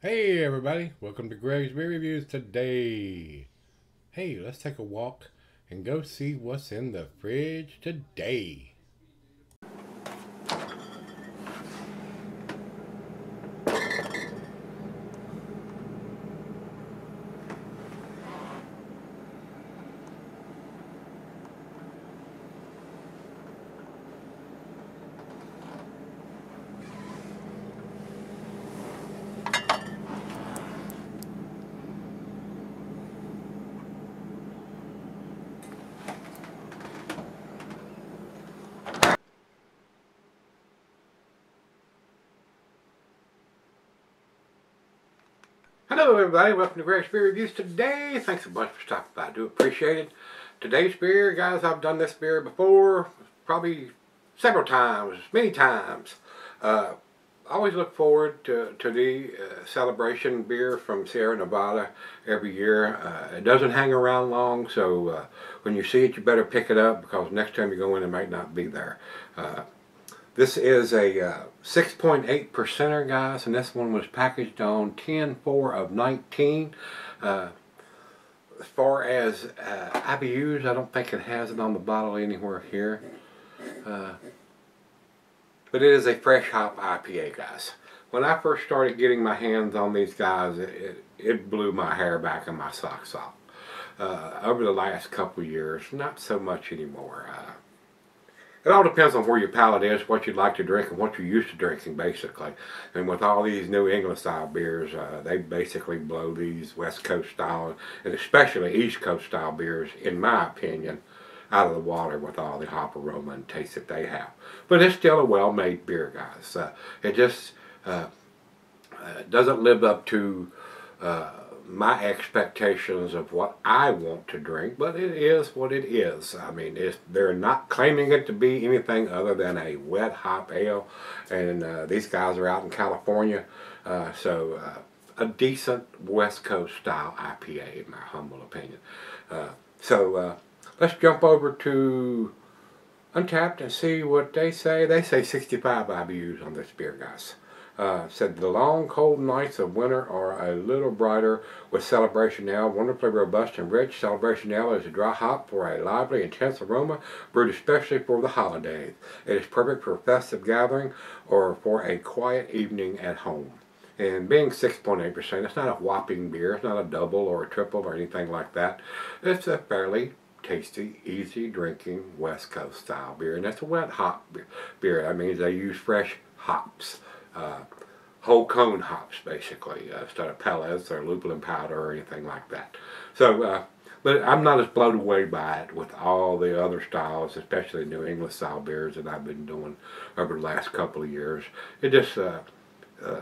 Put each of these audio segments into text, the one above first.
Hey everybody, welcome to Greg's Beer Reviews today. Hey, let's take a walk and go see what's in the fridge today. Hello everybody, welcome to Greg's Beer Reviews today. Thanks a bunch for stopping by, I do appreciate it. Today's beer, guys, I've done this beer before, probably several times, many times. Uh, always look forward to, to the uh, celebration beer from Sierra Nevada every year. Uh, it doesn't hang around long, so uh, when you see it, you better pick it up because next time you go in, it might not be there. Uh, this is a 6.8 uh, percenter, guys, and this one was packaged on 10-4 of 19. Uh, as far as uh, IBUs, I don't think it has it on the bottle anywhere here. Uh, but it is a fresh hop IPA, guys. When I first started getting my hands on these guys, it, it blew my hair back and my socks off. Uh, over the last couple years, not so much anymore. It all depends on where your palate is, what you'd like to drink, and what you're used to drinking, basically. And with all these New England style beers, uh, they basically blow these West Coast style, and especially East Coast style beers, in my opinion, out of the water with all the hop aroma and taste that they have. But it's still a well-made beer, guys. Uh, it just uh, uh doesn't live up to uh, my expectations of what I want to drink, but it is what it is. I mean, they're not claiming it to be anything other than a wet hop ale, and uh, these guys are out in California, uh, so uh, a decent West Coast style IPA, in my humble opinion. Uh, so uh, let's jump over to Untappd and see what they say. They say 65 IBUs on this beer, guys. Uh, said the long cold nights of winter are a little brighter with Celebration Ale. Wonderfully robust and rich. Celebration Ale is a dry hop for a lively, intense aroma brewed especially for the holidays. It is perfect for festive gathering or for a quiet evening at home. And being 6.8%, it's not a whopping beer. It's not a double or a triple or anything like that. It's a fairly tasty, easy drinking West Coast style beer. And it's a wet hop beer. That means they use fresh hops uh, whole cone hops, basically, uh, instead of pellets or lupulin powder or anything like that. So, uh, but I'm not as blown away by it with all the other styles, especially New England style beers that I've been doing over the last couple of years. It just, uh, uh,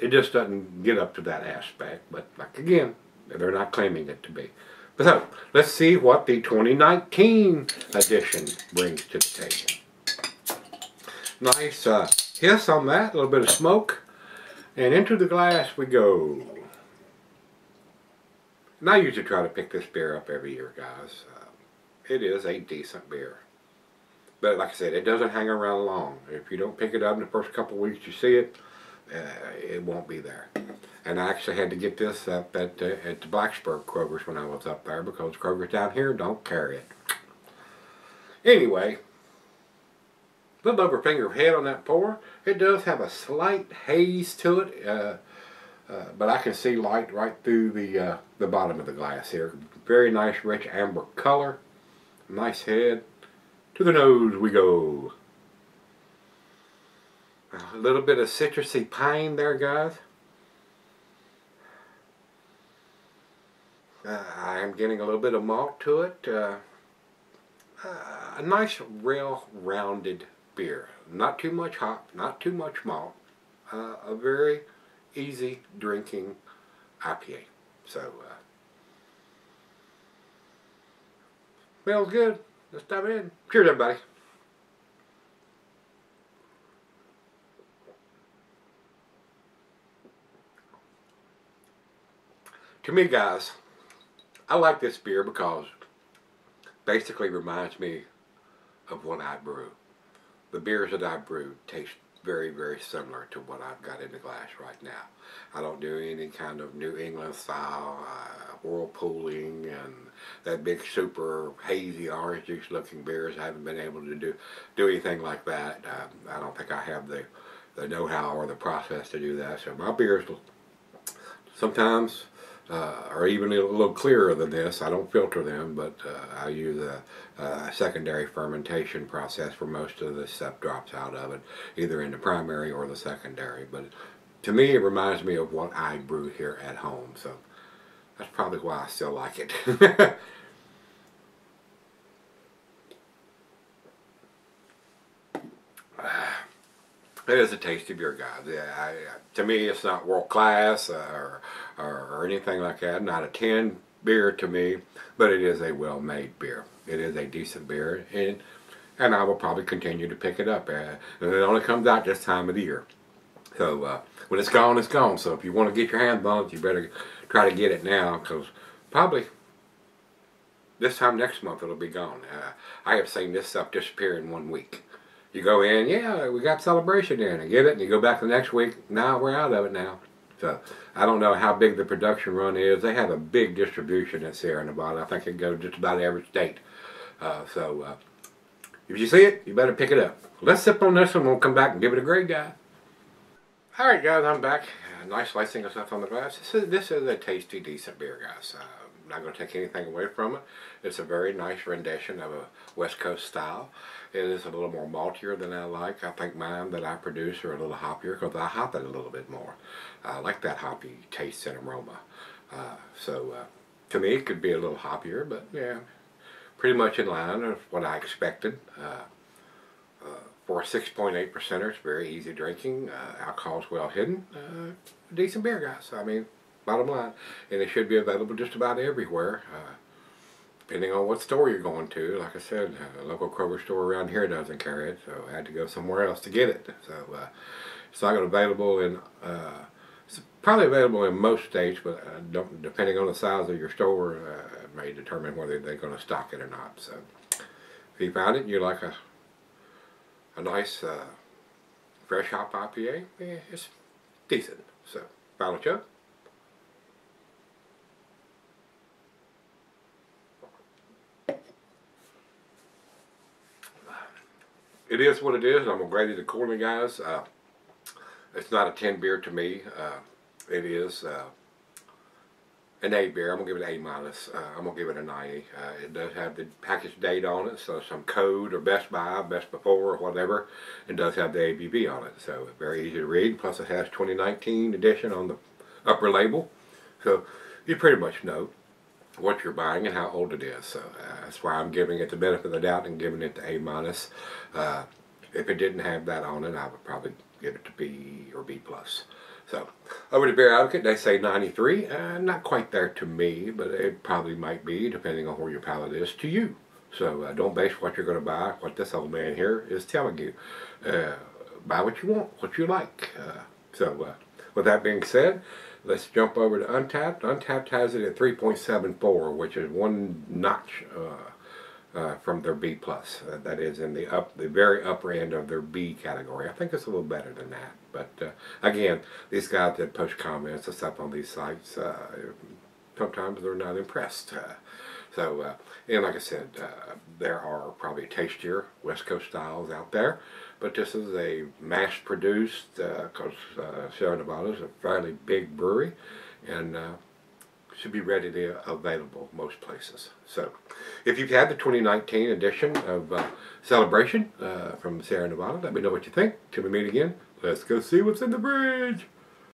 it just doesn't get up to that aspect. But like again, they're not claiming it to be. But so, let's see what the 2019 edition brings to the table. Nice uh, hiss on that, a little bit of smoke. And into the glass we go. And I usually try to pick this beer up every year, guys. Uh, it is a decent beer. But like I said, it doesn't hang around long. If you don't pick it up in the first couple weeks you see it, uh, it won't be there. And I actually had to get this up at, uh, at the Blacksburg Kroger's when I was up there because Kroger's down here don't carry it. Anyway, little over finger head on that pour. It does have a slight haze to it, uh, uh, but I can see light right through the uh, the bottom of the glass here. Very nice, rich amber color. Nice head. To the nose we go. A little bit of citrusy pine there, guys. Uh, I'm getting a little bit of malt to it. Uh, uh, a nice, real, rounded beer. Not too much hop, not too much malt. Uh, a very easy drinking IPA. So, uh, smells good. Let's dive in. Cheers, everybody. To me, guys, I like this beer because basically reminds me of what I brew the beers that I brewed taste very, very similar to what I've got in the glass right now. I don't do any kind of New England style uh, whirlpooling and that big super hazy orange juice looking beers. I haven't been able to do do anything like that. Uh, I don't think I have the the know-how or the process to do that. So my beers sometimes uh, are even a little clearer than this. I don't filter them, but uh, I use a, a, secondary fermentation process for most of the stuff drops out of it, either in the primary or the secondary. But to me, it reminds me of what I brew here at home. So that's probably why I still like it. It is a tasty beer, guys. Yeah, I, to me, it's not world class uh, or, or, or anything like that. Not a tin beer to me, but it is a well-made beer. It is a decent beer, and and I will probably continue to pick it up. Uh, and it only comes out this time of the year. So uh, when it's gone, it's gone. So if you want to get your hands on it, you better try to get it now, because probably this time next month it'll be gone. Uh, I have seen this stuff disappear in one week. You go in, yeah, we got celebration in, and get it, and you go back the next week, now we're out of it now. So I don't know how big the production run is. They have a big distribution at Sierra Nevada. I think it goes just about every state. Uh, so uh, if you see it, you better pick it up. Let's sip on this one. We'll come back and give it a grade, guy. All right, guys, I'm back. Uh, nice slicing of stuff on the glass. This is, this is a tasty, decent beer, guys. Uh, not going to take anything away from it. It's a very nice rendition of a West Coast style. It is a little more maltier than I like. I think mine that I produce are a little hoppier because I hop it a little bit more. I like that hoppy taste and aroma. Uh, so uh, to me it could be a little hoppier, but yeah, pretty much in line with what I expected. Uh, uh for a 6.8 percenter, it's very easy drinking. Uh, alcohol's well hidden. Uh, decent beer, guys. I mean, bottom line. And it should be available just about everywhere depending on what store you're going to. Like I said, a local Kroger store around here doesn't carry it, so I had to go somewhere else to get it. So uh, it's not available in, uh, it's probably available in most states, but uh, don't depending on the size of your store, uh, it may determine whether they're going to stock it or not. So if you found it you like a, a nice uh, fresh hop IPA, yeah, it's decent. So, final chuck. It is what it is. I'm going to grade it accordingly, guys. Uh, it's not a 10 beer to me. Uh, it is uh, an A beer. I'm going to give it an A minus. Uh, I'm going to give it a 90. Uh, it does have the package date on it, so some code or best Buy, best before, or whatever. It does have the ABV on it, so very easy to read. Plus it has 2019 edition on the upper label. So you pretty much know what you're buying and how old it is. So uh, that's why I'm giving it the benefit of the doubt and giving it the A minus. Uh, if it didn't have that on it, I would probably give it to B or B plus. So over to Beer Advocate, they say 93. Uh, not quite there to me, but it probably might be depending on where your palate is to you. So uh, don't base what you're going to buy, what this old man here is telling you. Uh, buy what you want, what you like. Uh, so with that being said, Let's jump over to Untappd. Untappd has it at 3.74, which is one notch uh, uh, from their B plus. Uh, that is in the up, the very upper end of their B category. I think it's a little better than that. But uh, again, these guys that post comments and stuff on these sites, uh, sometimes they're not impressed. Uh, so, and like I said, there are probably tastier West Coast styles out there but this is a mass-produced, because uh, uh, Sierra Nevada is a fairly big brewery, and uh, should be readily available most places. So, if you've had the 2019 edition of uh, Celebration uh, from Sierra Nevada, let me know what you think. Till we meet again, let's go see what's in the bridge.